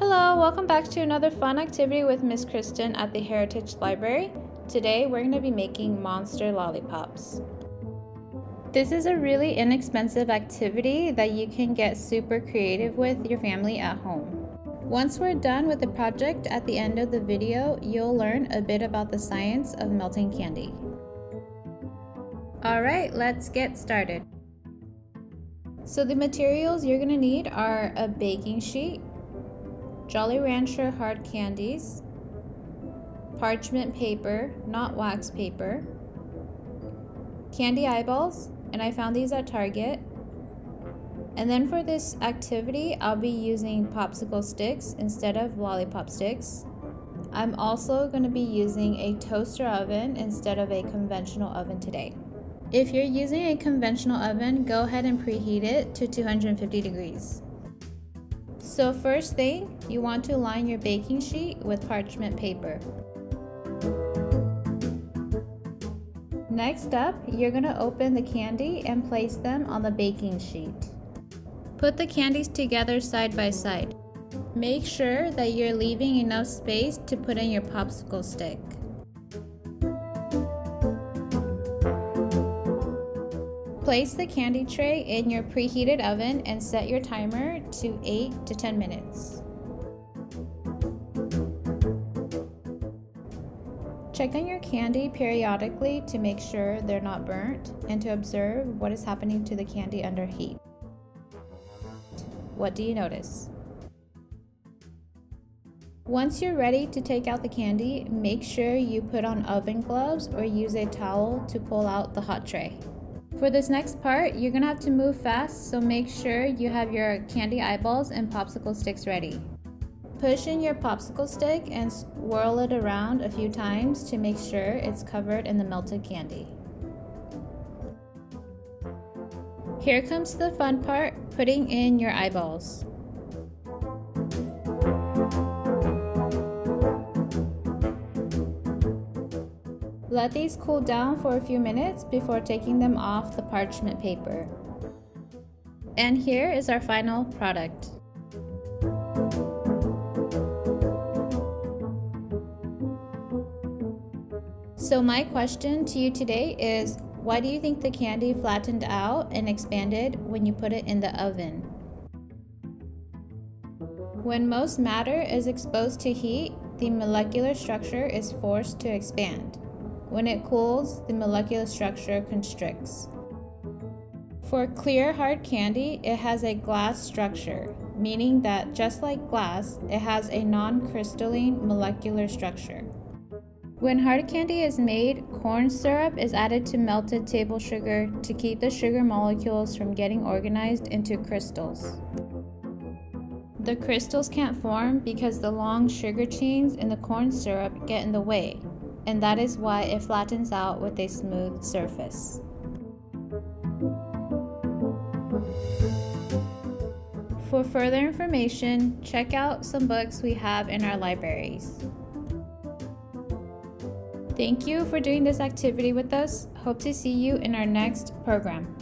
Hello, welcome back to another fun activity with Miss Kristen at the Heritage Library. Today we're going to be making monster lollipops. This is a really inexpensive activity that you can get super creative with your family at home. Once we're done with the project, at the end of the video, you'll learn a bit about the science of melting candy. Alright, let's get started. So the materials you're going to need are a baking sheet, Jolly Rancher hard candies, parchment paper, not wax paper, candy eyeballs, and I found these at Target. And then for this activity, I'll be using popsicle sticks instead of lollipop sticks. I'm also going to be using a toaster oven instead of a conventional oven today. If you're using a conventional oven, go ahead and preheat it to 250 degrees. So first thing, you want to line your baking sheet with parchment paper. Next up, you're going to open the candy and place them on the baking sheet. Put the candies together side by side. Make sure that you're leaving enough space to put in your popsicle stick. Place the candy tray in your preheated oven and set your timer to 8 to 10 minutes. Check on your candy periodically to make sure they're not burnt and to observe what is happening to the candy under heat. What do you notice? Once you're ready to take out the candy, make sure you put on oven gloves or use a towel to pull out the hot tray. For this next part, you're gonna have to move fast, so make sure you have your candy eyeballs and popsicle sticks ready. Push in your popsicle stick and swirl it around a few times to make sure it's covered in the melted candy. Here comes the fun part, putting in your eyeballs. Let these cool down for a few minutes before taking them off the parchment paper. And here is our final product. So my question to you today is, why do you think the candy flattened out and expanded when you put it in the oven? When most matter is exposed to heat, the molecular structure is forced to expand. When it cools, the molecular structure constricts. For clear hard candy, it has a glass structure, meaning that just like glass, it has a non-crystalline molecular structure. When hard candy is made, corn syrup is added to melted table sugar to keep the sugar molecules from getting organized into crystals. The crystals can't form because the long sugar chains in the corn syrup get in the way, and that is why it flattens out with a smooth surface. For further information, check out some books we have in our libraries. Thank you for doing this activity with us. Hope to see you in our next program.